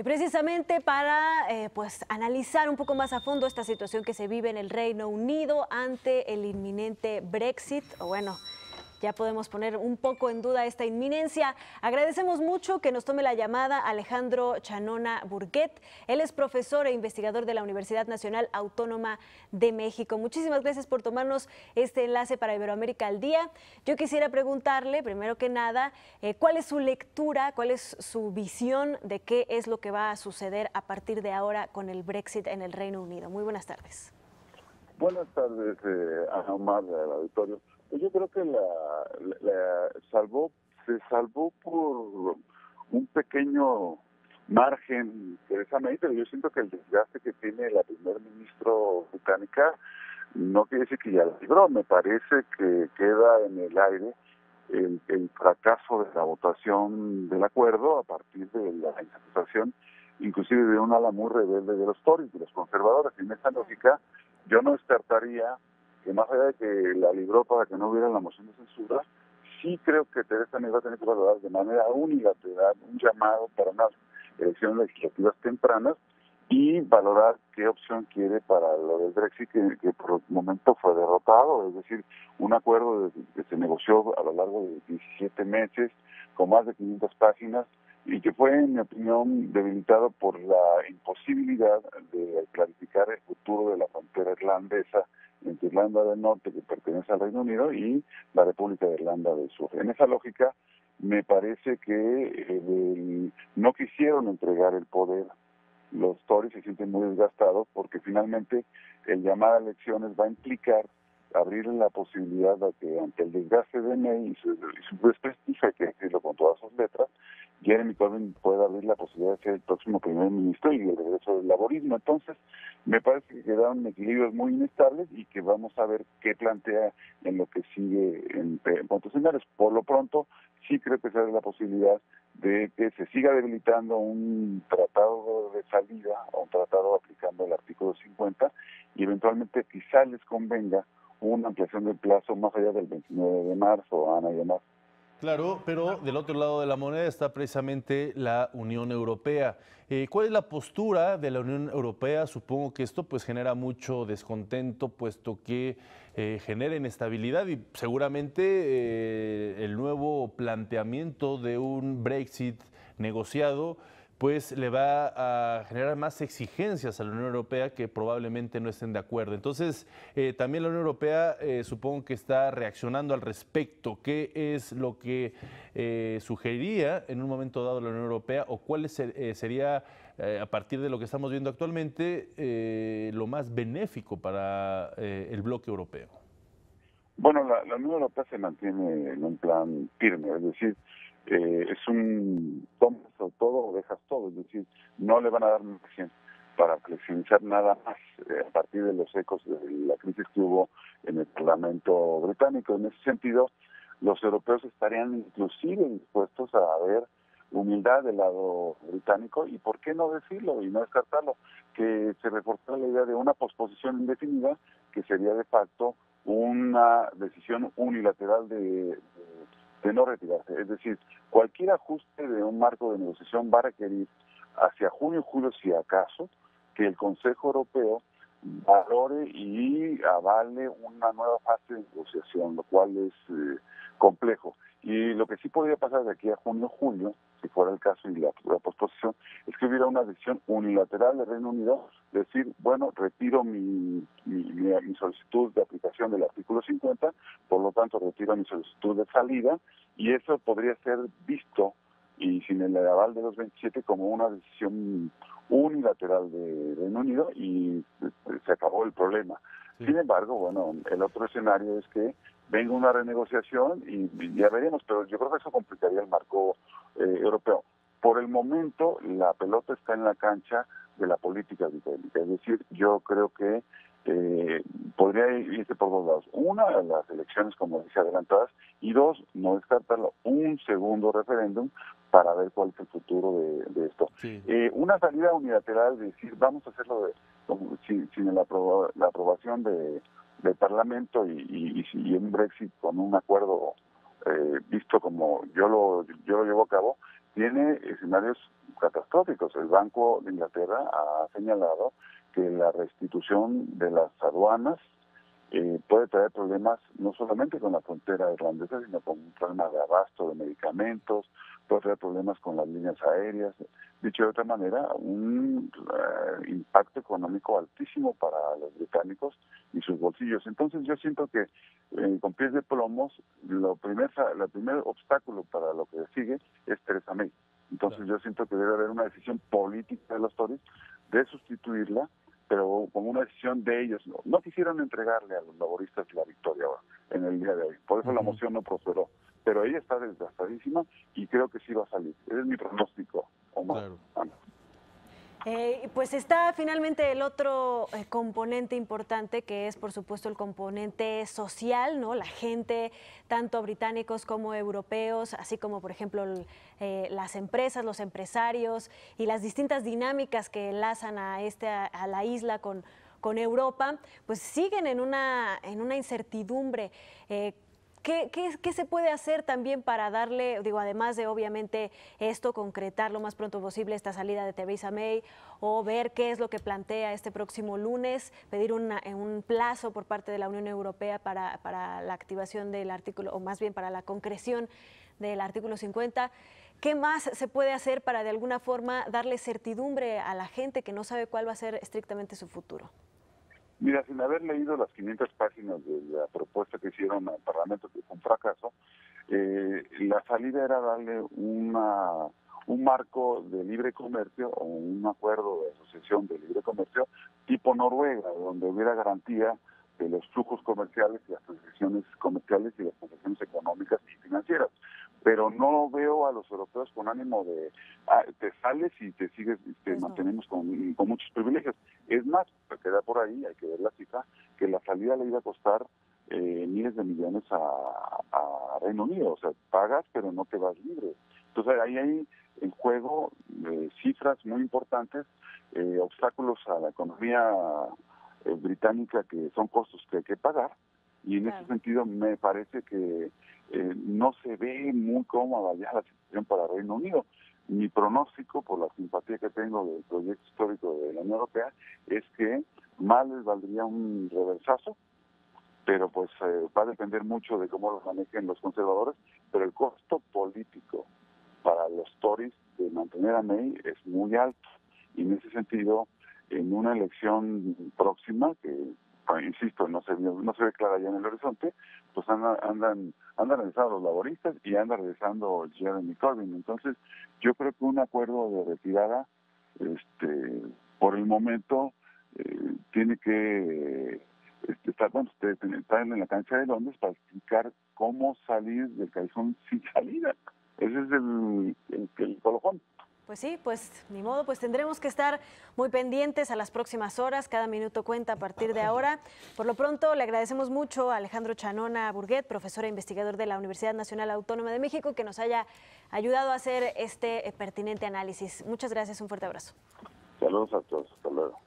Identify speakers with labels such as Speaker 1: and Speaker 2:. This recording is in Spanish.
Speaker 1: Y precisamente para eh, pues, analizar un poco más a fondo esta situación que se vive en el Reino Unido ante el inminente Brexit, o bueno, ya podemos poner un poco en duda esta inminencia. Agradecemos mucho que nos tome la llamada Alejandro Chanona Burguet. Él es profesor e investigador de la Universidad Nacional Autónoma de México. Muchísimas gracias por tomarnos este enlace para Iberoamérica al día. Yo quisiera preguntarle, primero que nada, eh, cuál es su lectura, cuál es su visión de qué es lo que va a suceder a partir de ahora con el Brexit en el Reino Unido. Muy buenas tardes.
Speaker 2: Buenas tardes, eh, Omar, del auditorio. Pues yo creo que la, salvó, se salvó por un pequeño margen precisamente, yo siento que el desgaste que tiene la primer ministro británica no quiere decir que ya la libró, me parece que queda en el aire el, el, fracaso de la votación del acuerdo a partir de la insatisfacción inclusive de un ala muy rebelde de los Tories, de los conservadores. En esta lógica yo no descartaría que más allá de que la libró para que no hubiera la moción de censura, sí creo que Teresa May va a tener que valorar de manera unilateral un llamado para unas elecciones legislativas tempranas y valorar qué opción quiere para lo del Brexit, que, por el momento fue derrotado, es decir, un acuerdo que se negoció a lo largo de 17 meses, con más de 500 páginas, y que fue, en mi opinión, debilitado por la imposibilidad de clarificar el futuro de la frontera irlandesa Irlanda del Norte, que pertenece al Reino Unido, y la República de Irlanda del Sur. En esa lógica, me parece que eh, no quisieron entregar el poder. Los Tories se sienten muy desgastados porque finalmente el llamar a elecciones va a implicar abrir la posibilidad de que ante el desgaste de May y su, desprestigio, hay que decirlo con todas sus letras, Jeremy Corbyn pueda abrir la posibilidad de ser el próximo primer ministro y el regreso del laborismo. Entonces, me parece que quedaron equilibrios muy inestables y que vamos a ver qué plantea en lo que sigue en, puntos finales. Por lo pronto, sí creo que se abre la posibilidad de que se siga debilitando un tratado de salida o un tratado aplicando el artículo 50 y eventualmente quizá les convenga una ampliación del plazo más allá del 29 de marzo, Ana y demás.
Speaker 3: Claro, pero del otro lado de la moneda está precisamente la Unión Europea. Eh, ¿Cuál es la postura de la Unión Europea? Supongo que esto pues genera mucho descontento, puesto que eh, genera inestabilidad y seguramente eh, el nuevo planteamiento de un Brexit negociado pues le va a generar más exigencias a la Unión Europea que probablemente no estén de acuerdo. Entonces, eh, también la Unión Europea eh, supongo que está reaccionando al respecto. ¿Qué es lo que eh, sugeriría en un momento dado la Unión Europea o cuál sería, a partir de lo que estamos viendo actualmente, lo más benéfico para el bloque europeo?
Speaker 2: Bueno, la, Unión Europea se mantiene en un plan firme, es decir, eh, es un todo o dejas todo, es decir, no le van a dar margen para flexibilizar nada más eh, a partir de los ecos de la crisis que hubo en el Parlamento británico. En ese sentido, los europeos estarían inclusive dispuestos a ver humildad del lado británico y por qué no decirlo y no descartarlo, que se reforzara la idea de una posposición indefinida que sería de facto una decisión unilateral de de no retirarse. Es decir, cualquier ajuste de un marco de negociación va a requerir hacia junio julio, si acaso, que el Consejo Europeo valore y avale una nueva fase de negociación, lo cual es eh, complejo. Y lo que sí podría pasar de aquí a junio-julio, si fuera el caso y la, posposición, es que hubiera una decisión unilateral del Reino Unido, decir, bueno, retiro mi, mi, solicitud de aplicación del artículo 50, por lo tanto retiro mi solicitud de salida, y eso podría ser visto, y sin el aval de los 27, como una decisión unilateral de Reino Unido, y este, se acabó el problema. Sin embargo, bueno, el otro escenario es que venga una renegociación y, ya veremos, pero yo creo que eso complicaría el marco eh, europeo. Por el momento, la pelota está en la cancha de la política británica, es decir, yo creo que eh, podría irse por dos lados. Una, las elecciones, como dice, adelantadas, y dos, no descartarlo, un segundo referéndum para ver cuál es el futuro de, esto. Eh, una salida unilateral, decir, vamos a hacerlo de, sin, sin la, aprobación de, del Parlamento y, y, un Brexit con un acuerdo eh, visto como yo lo, yo lo llevo a cabo, tiene escenarios catastróficos. El Banco de Inglaterra ha señalado que la restitución de las aduanas eh, puede traer problemas no solamente con la frontera irlandesa, sino con un problema de abasto de medicamentos, puede traer problemas con las líneas aéreas. Dicho de otra manera, un eh, impacto económico altísimo para los británicos y sus bolsillos. Entonces yo siento que eh, con pies de plomos, lo primer, el primer obstáculo para lo que sigue es Teresa May. Entonces yo siento que debe haber una decisión política de los Tories de sustituirla pero con una decisión de ellos. No, no quisieron entregarle a los laboristas la victoria en el día de hoy. Por eso la moción no prosperó. Pero ella está desgastadísima y creo que sí va a salir. Ese es mi pronóstico, Omar. Claro.
Speaker 1: Eh, pues está finalmente el otro eh, componente importante que es por supuesto el componente social, ¿no? La gente, tanto británicos como europeos, así como por ejemplo eh, las empresas, los empresarios y las distintas dinámicas que enlazan a, este, a la isla con, con Europa, pues siguen en una, en una incertidumbre. ¿Qué, se puede hacer también para darle, digo, además de obviamente esto, concretar lo más pronto posible esta salida de Theresa May o ver qué es lo que plantea este próximo lunes, pedir un plazo por parte de la Unión Europea para, para la activación del artículo, o más bien para la concreción del artículo 50? ¿Qué más se puede hacer para de alguna forma darle certidumbre a la gente que no sabe cuál va a ser estrictamente su futuro?
Speaker 2: Mira, sin haber leído las 500 páginas de la propuesta que hicieron al Parlamento, que fue un fracaso, eh, la salida era darle una, un marco de libre comercio o un acuerdo de asociación de libre comercio tipo Noruega, donde hubiera garantía de los flujos comerciales y las transacciones comerciales y las transacciones económicas y financieras pero no veo a los europeos con ánimo de ah, te sales y te sigues, te mantenemos con, muchos privilegios. Es más, queda por ahí, hay que ver la cifra, que la salida le iba a costar eh, miles de millones a, Reino Unido, o sea, pagas pero no te vas libre. Entonces ahí hay en juego eh, cifras muy importantes, eh, obstáculos a la economía británica que son costos que hay que pagar y en ese sentido me parece que eh, no se ve muy cómoda ya la situación para Reino Unido. Mi pronóstico, por la simpatía que tengo del proyecto histórico de la Unión Europea, es que mal les valdría un reversazo, pero pues eh, va a depender mucho de cómo lo manejen los conservadores, pero el costo político para los Tories de mantener a May es muy alto. Y en ese sentido, en una elección próxima, que insisto, no se, no se ve clara ya en el horizonte, pues andan, andan, andan regresando los laboristas y anda regresando Jeremy Corbyn. Entonces, yo creo que un acuerdo de retirada, este, por el momento, eh, tiene que este, estar, bueno, estar en la cancha de Londres para explicar cómo salir del calzón sin salida. Ese es el, el, el colofón.
Speaker 1: Pues sí, pues ni modo, pues tendremos que estar muy pendientes a las próximas horas, cada minuto cuenta a partir de ahora. Por lo pronto, le agradecemos mucho a Alejandro Chanona Burguet, profesor e investigador de la Universidad Nacional Autónoma de México, que nos haya ayudado a hacer este pertinente análisis. Muchas gracias, un fuerte abrazo.
Speaker 2: Saludos a todos, hasta luego.